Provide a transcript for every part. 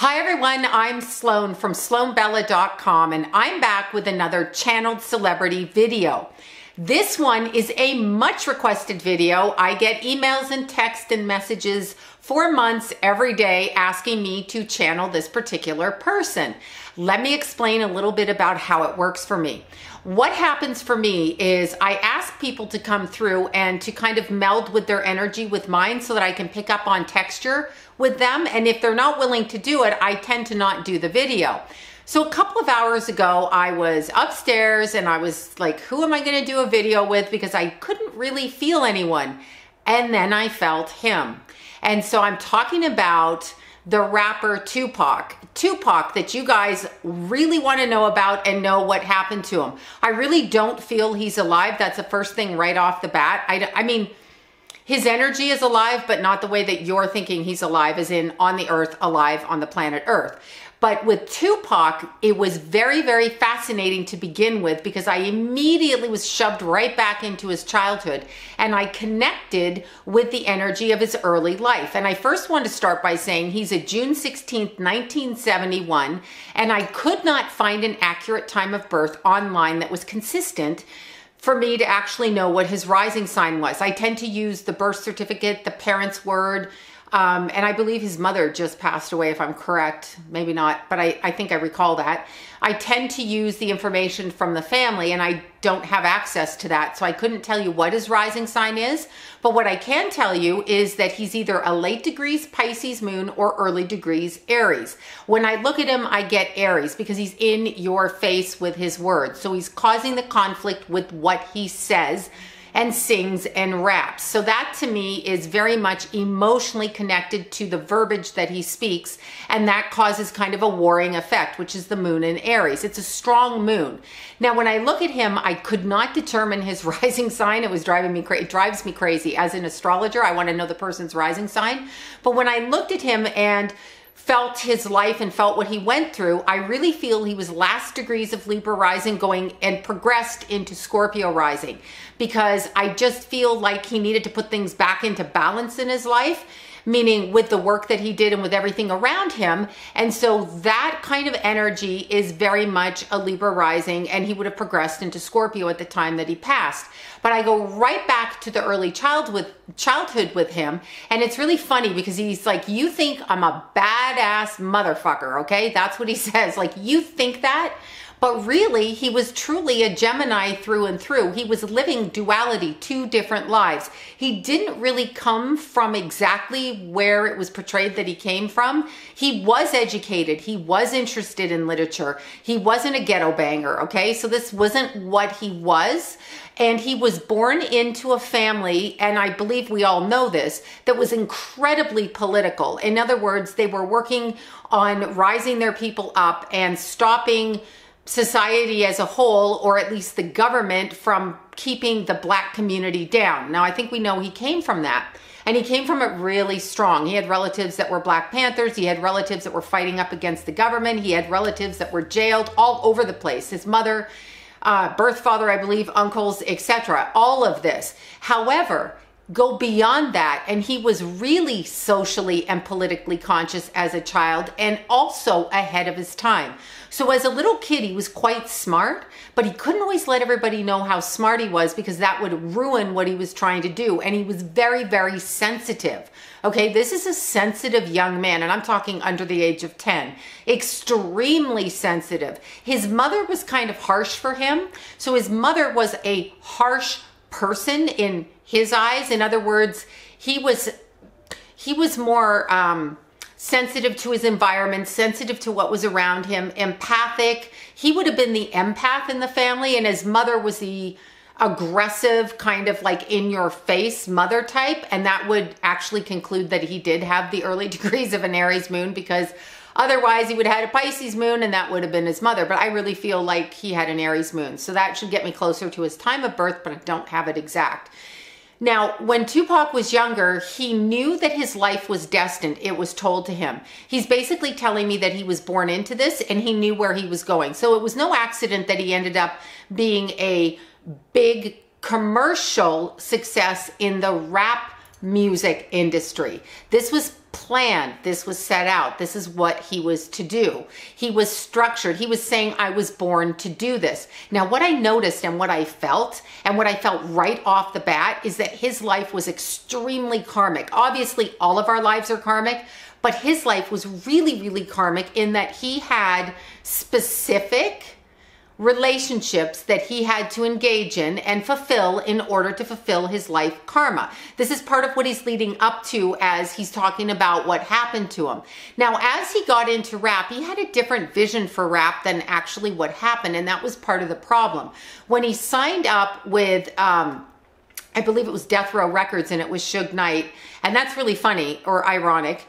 Hi everyone, I'm Sloan from sloanbella.com and I'm back with another channeled celebrity video. This one is a much requested video. I get emails and text and messages for months every day asking me to channel this particular person. Let me explain a little bit about how it works for me. What happens for me is I ask people to come through and to kind of meld with their energy with mine so that I can pick up on texture with them. And if they're not willing to do it, I tend to not do the video. So a couple of hours ago, I was upstairs and I was like, who am I going to do a video with? Because I couldn't really feel anyone. And then I felt him. And so I'm talking about the rapper Tupac. Tupac that you guys really want to know about and know what happened to him. I really don't feel he's alive. That's the first thing right off the bat. I, I mean, his energy is alive, but not the way that you're thinking he's alive, as in on the earth, alive on the planet Earth. But with Tupac, it was very, very fascinating to begin with because I immediately was shoved right back into his childhood and I connected with the energy of his early life. And I first want to start by saying he's a June 16th, 1971, and I could not find an accurate time of birth online that was consistent for me to actually know what his rising sign was. I tend to use the birth certificate, the parent's word, um, and I believe his mother just passed away, if I'm correct. Maybe not, but I, I think I recall that. I tend to use the information from the family and I don't have access to that. So I couldn't tell you what his rising sign is. But what I can tell you is that he's either a late degrees Pisces moon or early degrees Aries. When I look at him, I get Aries because he's in your face with his words. So he's causing the conflict with what he says and sings and raps. So that to me is very much emotionally connected to the verbiage that he speaks. And that causes kind of a warring effect, which is the moon in Aries. It's a strong moon. Now, when I look at him, I could not determine his rising sign. It was driving me crazy. It drives me crazy. As an astrologer, I want to know the person's rising sign. But when I looked at him and felt his life and felt what he went through, I really feel he was last degrees of Libra rising going and progressed into Scorpio rising because I just feel like he needed to put things back into balance in his life meaning with the work that he did and with everything around him. And so that kind of energy is very much a Libra rising, and he would have progressed into Scorpio at the time that he passed. But I go right back to the early childhood childhood with him, and it's really funny because he's like, "You think I'm a badass motherfucker, okay?" That's what he says. Like, "You think that?" But really, he was truly a Gemini through and through. He was living duality, two different lives. He didn't really come from exactly where it was portrayed that he came from. He was educated, he was interested in literature, he wasn't a ghetto banger, okay? So this wasn't what he was. And he was born into a family, and I believe we all know this, that was incredibly political. In other words, they were working on rising their people up and stopping society as a whole, or at least the government, from keeping the black community down. Now, I think we know he came from that. And he came from it really strong. He had relatives that were Black Panthers. He had relatives that were fighting up against the government. He had relatives that were jailed all over the place. His mother, uh, birth father, I believe, uncles, etc. All of this. However, go beyond that. And he was really socially and politically conscious as a child and also ahead of his time. So as a little kid, he was quite smart, but he couldn't always let everybody know how smart he was because that would ruin what he was trying to do. And he was very, very sensitive. Okay, this is a sensitive young man, and I'm talking under the age of 10. Extremely sensitive. His mother was kind of harsh for him. So his mother was a harsh person in his eyes. In other words, he was he was more um, sensitive to his environment, sensitive to what was around him, empathic. He would have been the empath in the family, and his mother was the aggressive, kind of like in your face mother type. And that would actually conclude that he did have the early degrees of an Aries moon because otherwise he would have had a Pisces moon and that would have been his mother. But I really feel like he had an Aries moon. So that should get me closer to his time of birth, but I don't have it exact. Now, when Tupac was younger, he knew that his life was destined. It was told to him. He's basically telling me that he was born into this and he knew where he was going. So it was no accident that he ended up being a big commercial success in the rap music industry. This was planned. This was set out. This is what he was to do. He was structured. He was saying, I was born to do this. Now, what I noticed and what I felt, and what I felt right off the bat, is that his life was extremely karmic. Obviously, all of our lives are karmic, but his life was really, really karmic in that he had specific relationships that he had to engage in and fulfill in order to fulfill his life karma. This is part of what he's leading up to as he's talking about what happened to him. Now, as he got into rap, he had a different vision for rap than actually what happened, and that was part of the problem. When he signed up with, um, I believe it was Death Row Records and it was Suge Knight, and that's really funny or ironic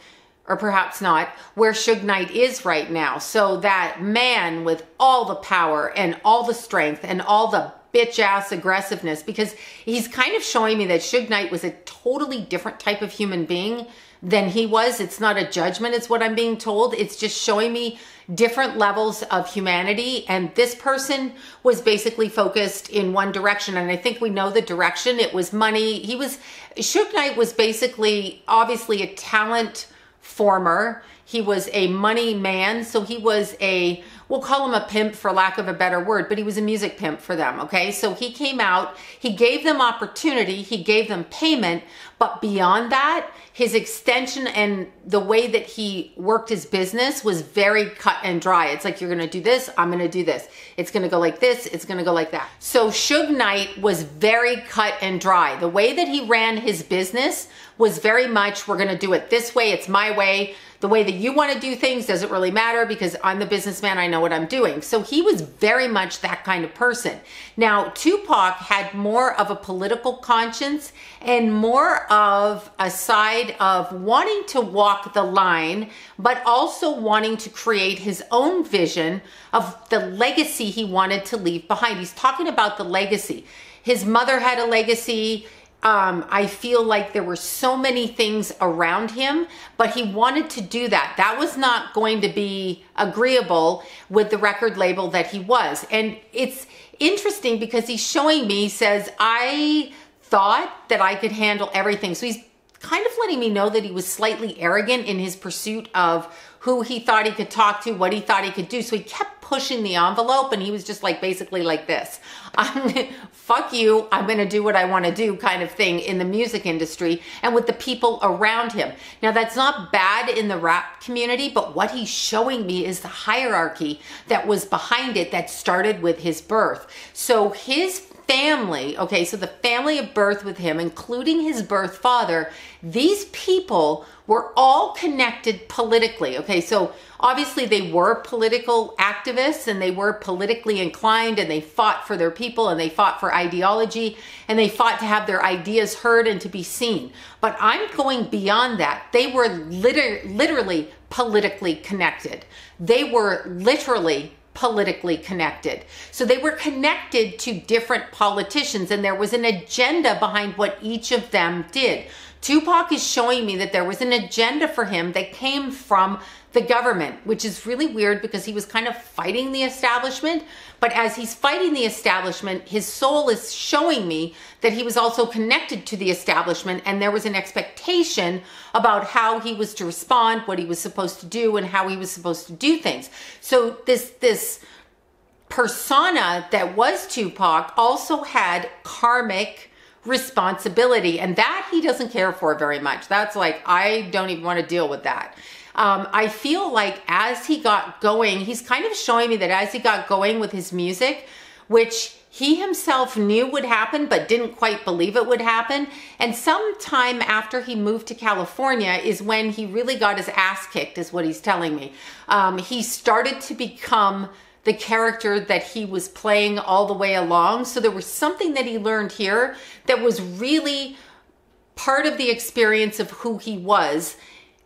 or perhaps not, where Suge Knight is right now. So that man with all the power and all the strength and all the bitch ass aggressiveness, because he's kind of showing me that Suge Knight was a totally different type of human being than he was. It's not a judgment, it's what I'm being told. It's just showing me different levels of humanity. And this person was basically focused in one direction. And I think we know the direction. It was money. He was, Suge Knight was basically, obviously, a talent former. He was a money man, so he was a we'll call him a pimp for lack of a better word, but he was a music pimp for them, okay? So he came out, he gave them opportunity, he gave them payment, but beyond that, his extension and the way that he worked his business was very cut and dry. It's like, you're gonna do this, I'm gonna do this. It's gonna go like this, it's gonna go like that. So Suge Knight was very cut and dry. The way that he ran his business was very much, we're gonna do it this way, it's my way the way that you want to do things doesn't really matter because I'm the businessman, I know what I'm doing. So he was very much that kind of person. Now, Tupac had more of a political conscience and more of a side of wanting to walk the line, but also wanting to create his own vision of the legacy he wanted to leave behind. He's talking about the legacy. His mother had a legacy um, I feel like there were so many things around him, but he wanted to do that. That was not going to be agreeable with the record label that he was. And it's interesting because he's showing me, he says, I thought that I could handle everything. So he's kind of letting me know that he was slightly arrogant in his pursuit of who he thought he could talk to, what he thought he could do. So he kept pushing the envelope and he was just like basically like this. I'm fuck you, I'm going to do what I want to do kind of thing in the music industry and with the people around him. Now that's not bad in the rap community, but what he's showing me is the hierarchy that was behind it that started with his birth. So his family, okay, so the family of birth with him, including his birth father, these people were all connected politically. Okay, so obviously they were political activists and they were politically inclined and they fought for their people and they fought for ideology and they fought to have their ideas heard and to be seen. But I'm going beyond that. They were liter- literally politically connected. They were literally politically connected. So they were connected to different politicians and there was an agenda behind what each of them did. Tupac is showing me that there was an agenda for him that came from the government, which is really weird because he was kind of fighting the establishment. But as he's fighting the establishment, his soul is showing me that he was also connected to the establishment and there was an expectation about how he was to respond, what he was supposed to do, and how he was supposed to do things. So this, this, persona that was Tupac also had karmic responsibility. And that he doesn't care for very much. That's like, I don't even want to deal with that. Um, I feel like as he got going, he's kind of showing me that as he got going with his music, which he himself knew would happen but didn't quite believe it would happen. And sometime after he moved to California is when he really got his ass kicked, is what he's telling me. Um, he started to become the character that he was playing all the way along. So there was something that he learned here that was really part of the experience of who he was.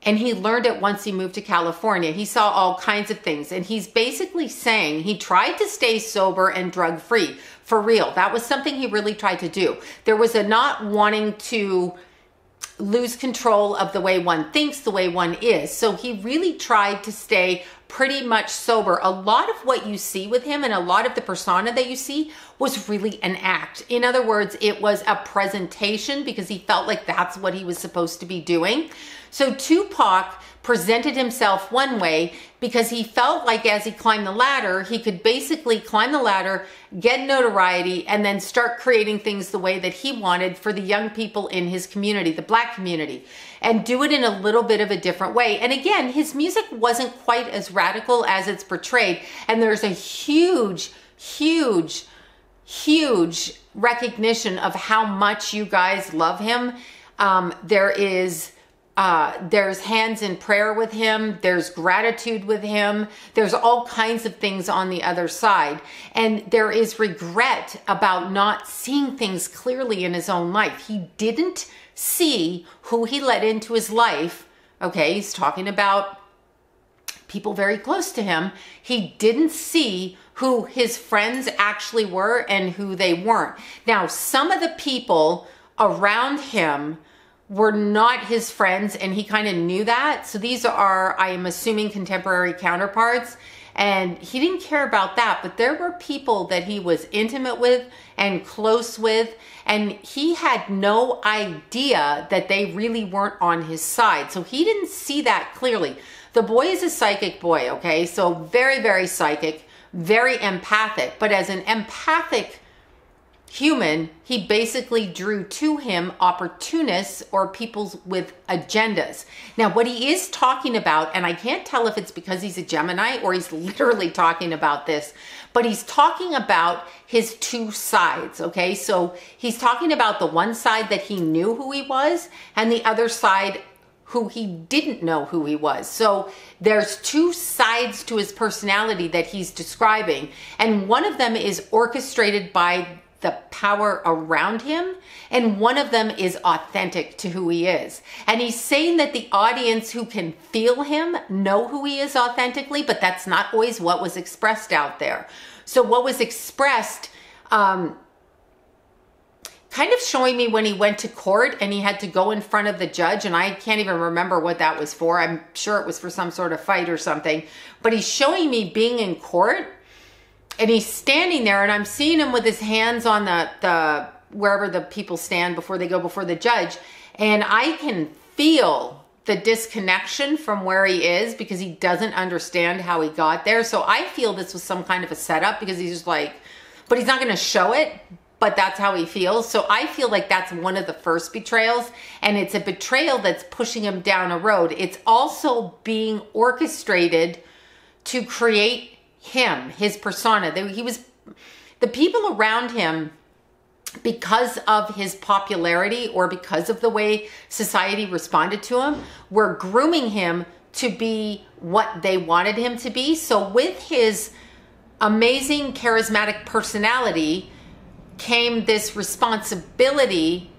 And he learned it once he moved to California. He saw all kinds of things. And he's basically saying he tried to stay sober and drug free for real. That was something he really tried to do. There was a not wanting to lose control of the way one thinks, the way one is. So he really tried to stay pretty much sober. A lot of what you see with him and a lot of the persona that you see was really an act. In other words, it was a presentation because he felt like that's what he was supposed to be doing. So Tupac presented himself one way because he felt like as he climbed the ladder, he could basically climb the ladder, get notoriety, and then start creating things the way that he wanted for the young people in his community, the black community, and do it in a little bit of a different way. And again, his music wasn't quite as radical as it's portrayed. And there's a huge, huge, huge recognition of how much you guys love him. Um, there is uh, there's hands in prayer with him. There's gratitude with him. There's all kinds of things on the other side. And there is regret about not seeing things clearly in his own life. He didn't see who he let into his life. Okay, he's talking about people very close to him. He didn't see who his friends actually were and who they weren't. Now, some of the people around him were not his friends and he kind of knew that. So these are, I am assuming, contemporary counterparts. And he didn't care about that, but there were people that he was intimate with and close with, and he had no idea that they really weren't on his side. So he didn't see that clearly. The boy is a psychic boy, okay? So very, very psychic, very empathic, but as an empathic human, he basically drew to him opportunists or people with agendas. Now, what he is talking about, and I can't tell if it's because he's a Gemini or he's literally talking about this, but he's talking about his two sides, okay? So he's talking about the one side that he knew who he was and the other side who he didn't know who he was. So there's two sides to his personality that he's describing, and one of them is orchestrated by the power around him, and one of them is authentic to who he is. And he's saying that the audience who can feel him know who he is authentically, but that's not always what was expressed out there. So, what was expressed, um, kind of showing me when he went to court and he had to go in front of the judge, and I can't even remember what that was for. I'm sure it was for some sort of fight or something, but he's showing me being in court and he's standing there and I'm seeing him with his hands on the, the wherever the people stand before they go before the judge. And I can feel the disconnection from where he is because he doesn't understand how he got there. So I feel this was some kind of a setup because he's just like, but he's not going to show it, but that's how he feels. So I feel like that's one of the first betrayals. And it's a betrayal that's pushing him down a road. It's also being orchestrated to create him, his persona. He was the people around him because of his popularity or because of the way society responded to him were grooming him to be what they wanted him to be. So with his amazing charismatic personality came this responsibility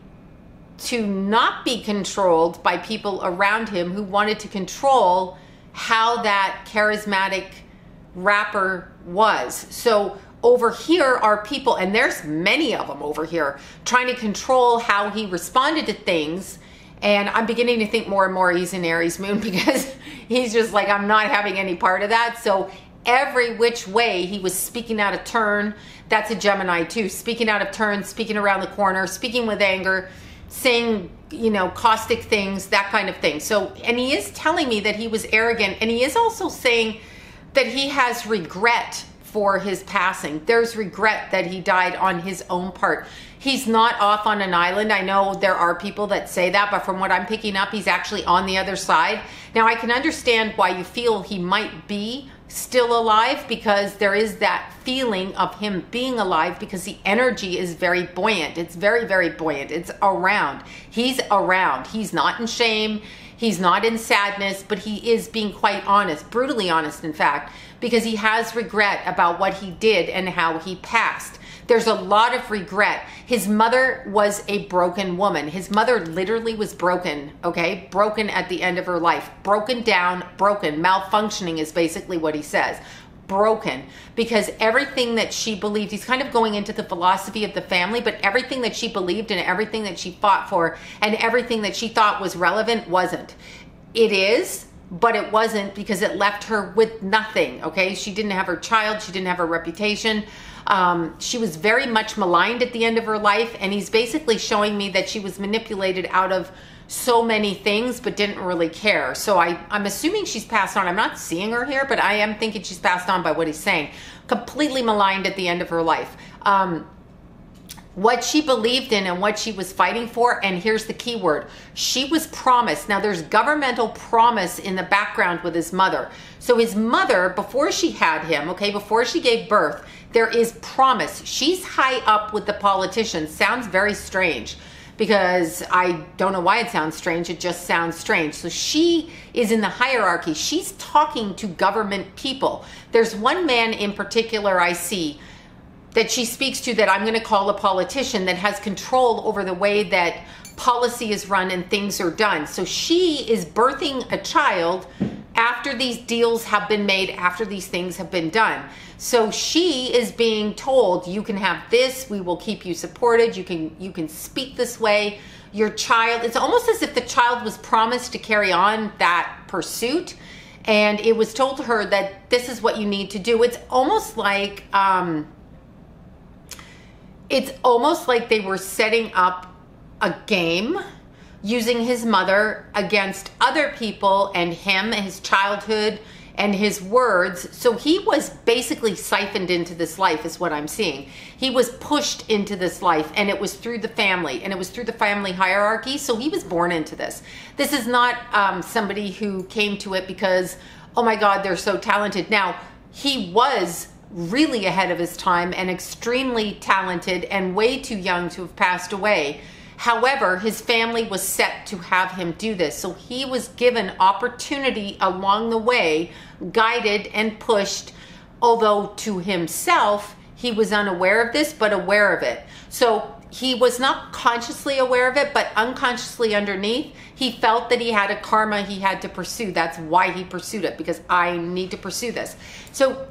to not be controlled by people around him who wanted to control how that charismatic rapper was. So over here are people, and there's many of them over here, trying to control how he responded to things. And I'm beginning to think more and more he's in Aries moon because he's just like, I'm not having any part of that. So every which way he was speaking out of turn. That's a Gemini too, speaking out of turn, speaking around the corner, speaking with anger, saying, you know, caustic things, that kind of thing. So, and he is telling me that he was arrogant, and he is also saying that he has regret for his passing. There's regret that he died on his own part. He's not off on an island. I know there are people that say that, but from what I'm picking up, he's actually on the other side. Now, I can understand why you feel he might be still alive because there is that feeling of him being alive because the energy is very buoyant. It's very, very buoyant. It's around. He's around. He's not in shame. He's not in sadness, but he is being quite honest, brutally honest, in fact, because he has regret about what he did and how he passed. There's a lot of regret. His mother was a broken woman. His mother literally was broken, okay? Broken at the end of her life. Broken down, broken. Malfunctioning is basically what he says broken because everything that she believed, he's kind of going into the philosophy of the family, but everything that she believed and everything that she fought for and everything that she thought was relevant wasn't. It is, but it wasn't because it left her with nothing. Okay. She didn't have her child, she didn't have her reputation. Um, she was very much maligned at the end of her life, and he's basically showing me that she was manipulated out of so many things but didn't really care. So I, I'm assuming she's passed on. I'm not seeing her here, but I am thinking she's passed on by what he's saying. Completely maligned at the end of her life. Um, what she believed in and what she was fighting for. And here's the key word she was promised. Now, there's governmental promise in the background with his mother. So, his mother, before she had him, okay, before she gave birth, there is promise. She's high up with the politicians. Sounds very strange because I don't know why it sounds strange. It just sounds strange. So she is in the hierarchy. She's talking to government people. There's one man in particular I see that she speaks to that I'm going to call a politician that has control over the way that policy is run and things are done. So she is birthing a child after these deals have been made, after these things have been done. So she is being told, you can have this, we will keep you supported, you can you can speak this way. Your child, it's almost as if the child was promised to carry on that pursuit and it was told to her that this is what you need to do. It's almost like um, it's almost like they were setting up a game using his mother against other people and him, and his childhood, and his words. So he was basically siphoned into this life, is what I'm seeing. He was pushed into this life, and it was through the family, and it was through the family hierarchy. So he was born into this. This is not um, somebody who came to it because, oh my God, they're so talented. Now, he was really ahead of his time and extremely talented and way too young to have passed away. However, his family was set to have him do this. So he was given opportunity along the way, guided and pushed, although to himself, he was unaware of this, but aware of it. So he was not consciously aware of it, but unconsciously underneath, he felt that he had a karma he had to pursue. That's why he pursued it, because I need to pursue this. So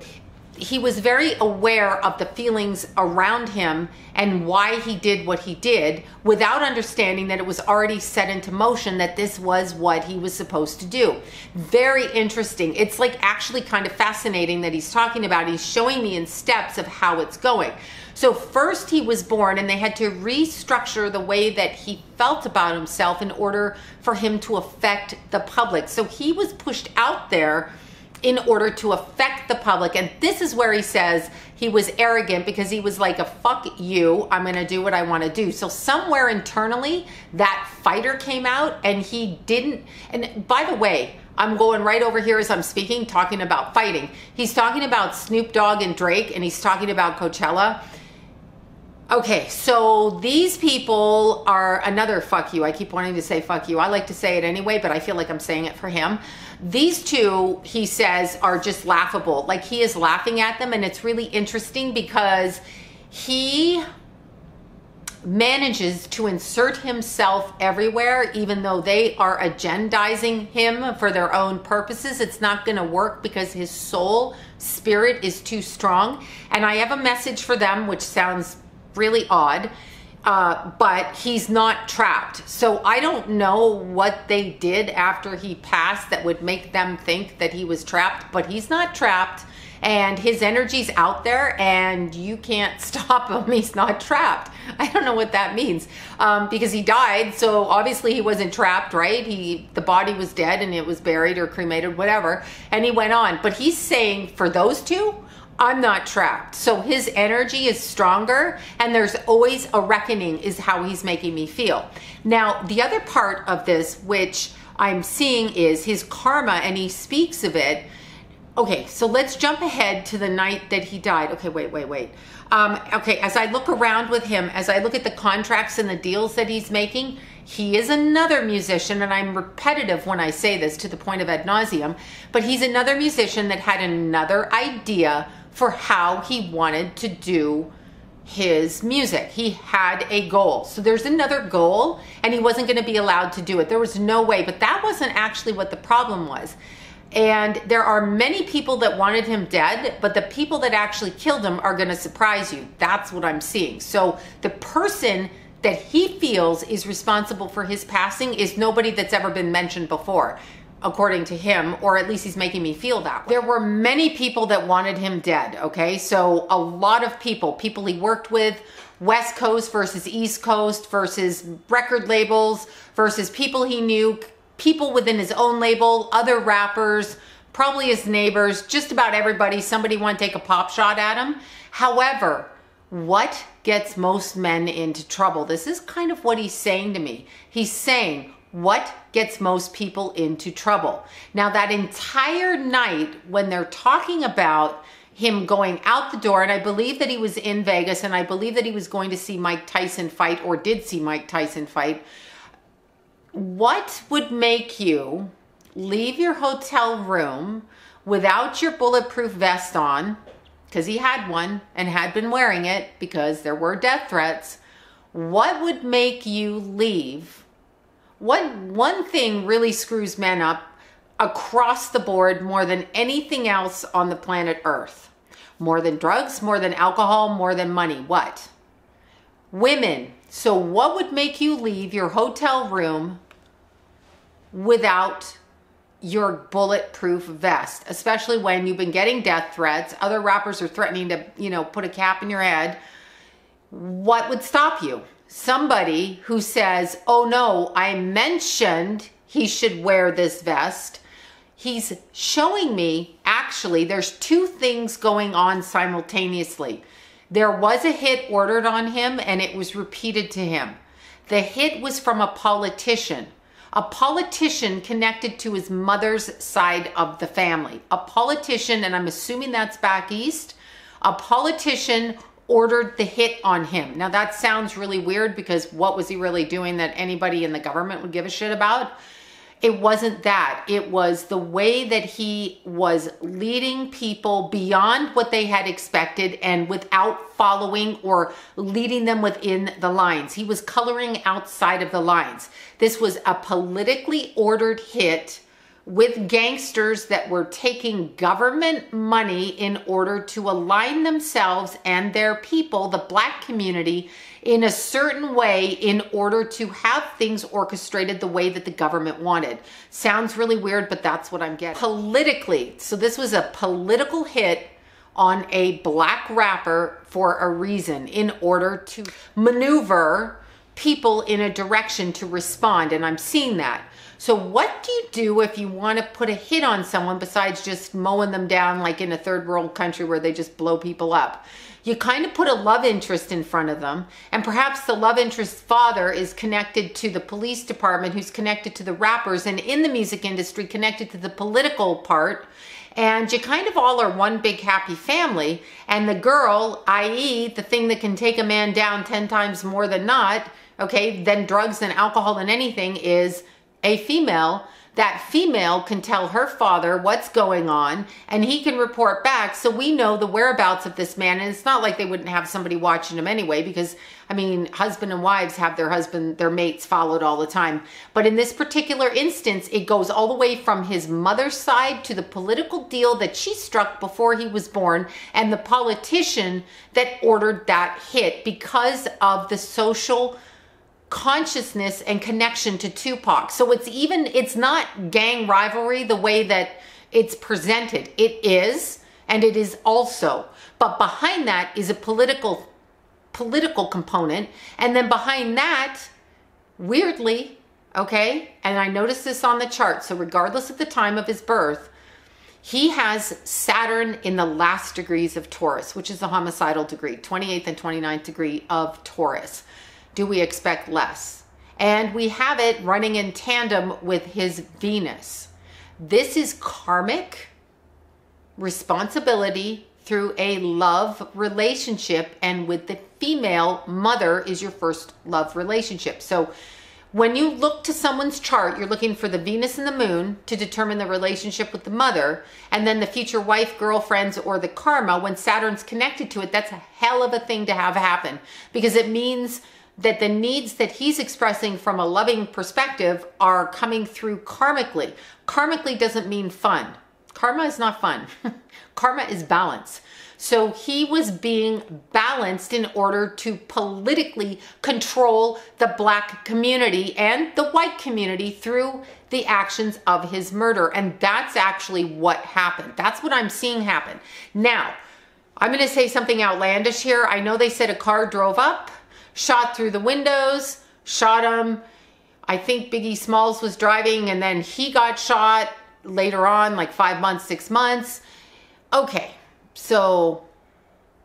he was very aware of the feelings around him and why he did what he did without understanding that it was already set into motion that this was what he was supposed to do. Very interesting. It's like actually kind of fascinating that he's talking about. He's showing me in steps of how it's going. So, first he was born, and they had to restructure the way that he felt about himself in order for him to affect the public. So, he was pushed out there in order to affect the public. And this is where he says he was arrogant because he was like, a fuck you, I'm gonna do what I wanna do. So somewhere internally, that fighter came out and he didn't. And by the way, I'm going right over here as I'm speaking, talking about fighting. He's talking about Snoop Dogg and Drake, and he's talking about Coachella. Okay, so these people are another fuck you. I keep wanting to say fuck you. I like to say it anyway, but I feel like I'm saying it for him. These two, he says, are just laughable. Like he is laughing at them, and it's really interesting because he manages to insert himself everywhere, even though they are agendizing him for their own purposes. It's not going to work because his soul spirit is too strong. And I have a message for them, which sounds really odd. Uh, but he's not trapped. So I don't know what they did after he passed that would make them think that he was trapped, but he's not trapped and his energy's out there and you can't stop him. He's not trapped. I don't know what that means um, because he died. So obviously he wasn't trapped, right? He the body was dead and it was buried or cremated, whatever, and he went on. But he's saying for those two, I'm not trapped. So his energy is stronger and there's always a reckoning is how he's making me feel. Now, the other part of this which I'm seeing is his karma and he speaks of it. Okay, so let's jump ahead to the night that he died. Okay, wait, wait, wait. Um, okay, as I look around with him, as I look at the contracts and the deals that he's making, he is another musician, and I'm repetitive when I say this to the point of ad nauseum, but he's another musician that had another idea for how he wanted to do his music. He had a goal. So there's another goal, and he wasn't going to be allowed to do it. There was no way, but that wasn't actually what the problem was. And there are many people that wanted him dead, but the people that actually killed him are going to surprise you. That's what I'm seeing. So the person that he feels is responsible for his passing is nobody that's ever been mentioned before according to him, or at least he's making me feel that way. There were many people that wanted him dead, okay? So a lot of people, people he worked with, West Coast versus East Coast versus record labels versus people he knew, people within his own label, other rappers, probably his neighbors, just about everybody. Somebody want to take a pop shot at him. However, what gets most men into trouble? This is kind of what he's saying to me. He's saying, what gets most people into trouble? Now, that entire night when they're talking about him going out the door, and I believe that he was in Vegas, and I believe that he was going to see Mike Tyson fight or did see Mike Tyson fight. What would make you leave your hotel room without your bulletproof vest on? Because he had one and had been wearing it because there were death threats. What would make you leave what one thing really screws men up across the board more than anything else on the planet Earth. More than drugs, more than alcohol, more than money. What? Women. So what would make you leave your hotel room without your bulletproof vest, especially when you've been getting death threats, other rappers are threatening to, you know, put a cap in your head. What would stop you? Somebody who says, oh no, I mentioned he should wear this vest. He's showing me actually there's two things going on simultaneously. There was a hit ordered on him and it was repeated to him. The hit was from a politician, a politician connected to his mother's side of the family. A politician, and I'm assuming that's back east, a politician ordered the hit on him. Now that sounds really weird because what was he really doing that anybody in the government would give a shit about? It wasn't that. It was the way that he was leading people beyond what they had expected and without following or leading them within the lines. He was coloring outside of the lines. This was a politically ordered hit with gangsters that were taking government money in order to align themselves and their people, the black community, in a certain way in order to have things orchestrated the way that the government wanted. Sounds really weird, but that's what I'm getting. Politically, so this was a political hit on a black rapper for a reason in order to maneuver people in a direction to respond. And I'm seeing that. So what do you do if you want to put a hit on someone besides just mowing them down like in a third world country where they just blow people up? You kind of put a love interest in front of them, and perhaps the love interest's father is connected to the police department, who's connected to the rappers, and in the music industry, connected to the political part. And you kind of all are one big happy family. And the girl, i.e., the thing that can take a man down 10 times more than not, okay, than drugs and alcohol and anything, is a female, that female can tell her father what's going on and he can report back. So we know the whereabouts of this man and it's not like they wouldn't have somebody watching him anyway because i mean husband and wives have their husband their mates followed all the time. But in this particular instance it goes all the way from his mother's side to the political deal that she struck before he was born and the politician that ordered that hit because of the social consciousness and connection to Tupac. So it's even, it's not gang rivalry the way that it's presented. It is, and it is also. But behind that is a political political component. And then behind that, weirdly, okay, and I noticed this on the chart. So regardless of the time of his birth, he has Saturn in the last degrees of Taurus, which is the homicidal degree, 28th and 29th degree of Taurus do we expect less? And we have it running in tandem with his Venus. This is karmic responsibility through a love relationship, and with the female, mother is your first love relationship. So when you look to someone's chart, you're looking for the Venus and the moon to determine the relationship with the mother, and then the future wife, girlfriends, or the karma. When Saturn's connected to it, that's a hell of a thing to have happen because it means that the needs that he's expressing from a loving perspective are coming through karmically. Karmically doesn't mean fun. Karma is not fun. Karma is balance. So he was being balanced in order to politically control the black community and the white community through the actions of his murder. And that's actually what happened. That's what I'm seeing happen. Now, I'm going to say something outlandish here. I know they said a car drove up, shot through the windows, shot him. I think Biggie Smalls was driving and then he got shot later on, like five months, six months. Okay, so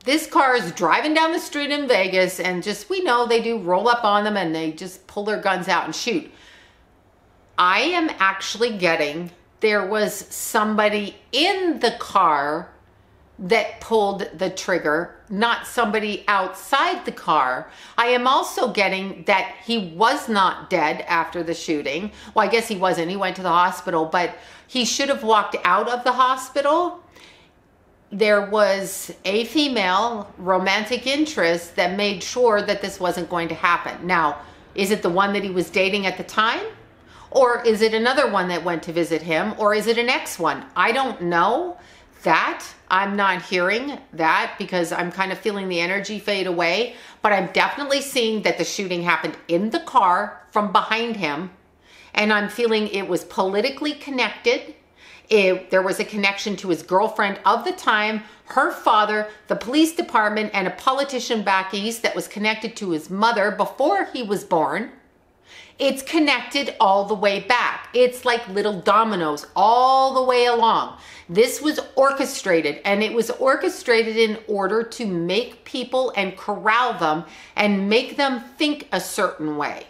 this car is driving down the street in Vegas and just, we know they do roll up on them and they just pull their guns out and shoot. I am actually getting there was somebody in the car that pulled the trigger, not somebody outside the car. I am also getting that he was not dead after the shooting. Well, I guess he wasn't. He went to the hospital, but he should have walked out of the hospital. There was a female romantic interest that made sure that this wasn't going to happen. Now, is it the one that he was dating at the time? Or is it another one that went to visit him? Or is it an ex one? I don't know that. I'm not hearing that because I'm kind of feeling the energy fade away. But I'm definitely seeing that the shooting happened in the car from behind him. And I'm feeling it was politically connected. It, there was a connection to his girlfriend of the time, her father, the police department, and a politician back east that was connected to his mother before he was born. It's connected all the way back. It's like little dominoes all the way along. This was orchestrated and it was orchestrated in order to make people and corral them and make them think a certain way.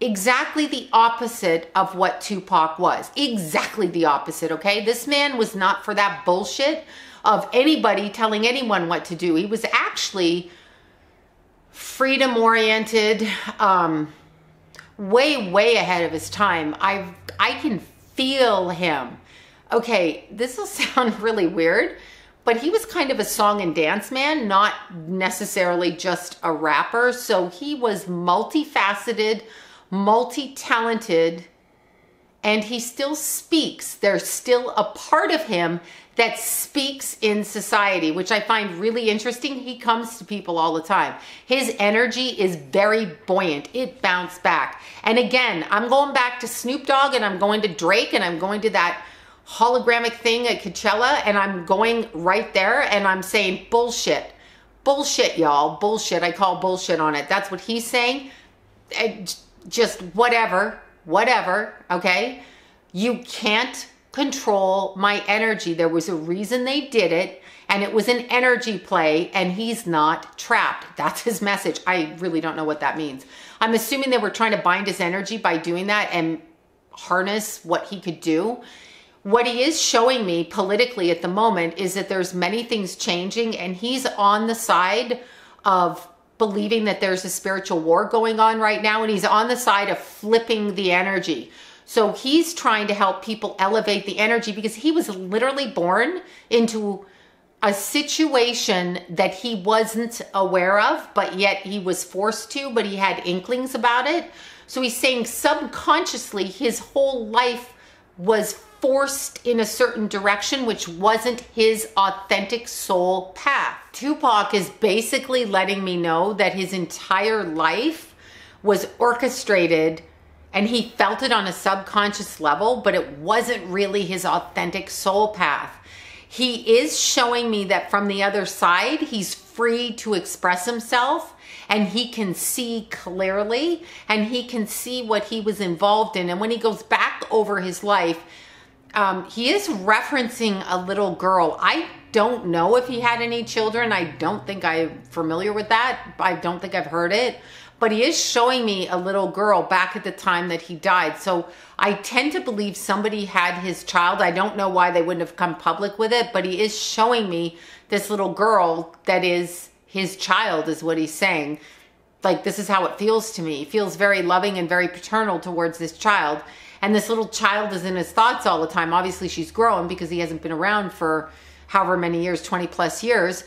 Exactly the opposite of what Tupac was. Exactly the opposite, okay? This man was not for that bullshit of anybody telling anyone what to do. He was actually freedom oriented, um, way, way ahead of his time. I I can feel him. Okay, this will sound really weird, but he was kind of a song and dance man, not necessarily just a rapper. So he was multifaceted, multi-talented, and he still speaks. There's still a part of him that speaks in society, which I find really interesting. He comes to people all the time. His energy is very buoyant. It bounced back. And again, I'm going back to Snoop Dogg and I'm going to Drake and I'm going to that hologramic thing at Coachella and I'm going right there and I'm saying bullshit. Bullshit, y'all. Bullshit. I call bullshit on it. That's what he's saying. Just whatever, whatever, okay? You can't control my energy. There was a reason they did it, and it was an energy play, and he's not trapped. That's his message. I really don't know what that means. I'm assuming they were trying to bind his energy by doing that and harness what he could do. What he is showing me politically at the moment is that there's many things changing, and he's on the side of believing that there's a spiritual war going on right now, and he's on the side of flipping the energy. So he's trying to help people elevate the energy because he was literally born into a situation that he wasn't aware of, but yet he was forced to, but he had inklings about it. So he's saying subconsciously his whole life was forced in a certain direction, which wasn't his authentic soul path. Tupac is basically letting me know that his entire life was orchestrated and he felt it on a subconscious level, but it wasn't really his authentic soul path. He is showing me that from the other side, he's free to express himself and he can see clearly and he can see what he was involved in. And when he goes back over his life, um, he is referencing a little girl. I don't know if he had any children. I don't think I'm familiar with that. I don't think I've heard it but he is showing me a little girl back at the time that he died. So I tend to believe somebody had his child. I don't know why they wouldn't have come public with it, but he is showing me this little girl that is his child, is what he's saying. Like, this is how it feels to me. Feels very loving and very paternal towards this child. And this little child is in his thoughts all the time. Obviously, she's grown because he hasn't been around for however many years 20 plus years.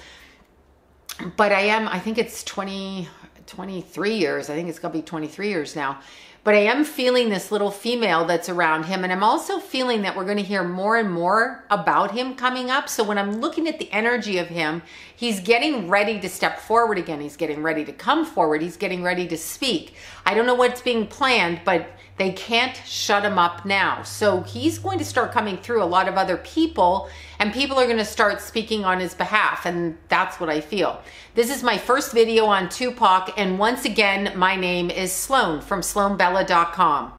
But I am, I think it's 20, 23 years. I think it's going to be 23 years now. But I am feeling this little female that's around him. And I'm also feeling that we're going to hear more and more about him coming up. So when I'm looking at the energy of him, he's getting ready to step forward again. He's getting ready to come forward. He's getting ready to speak. I don't know what's being planned, but they can't shut him up now. So he's going to start coming through a lot of other people, and people are going to start speaking on his behalf. And that's what I feel. This is my first video on Tupac. And once again, my name is Sloan from SloanBella.com.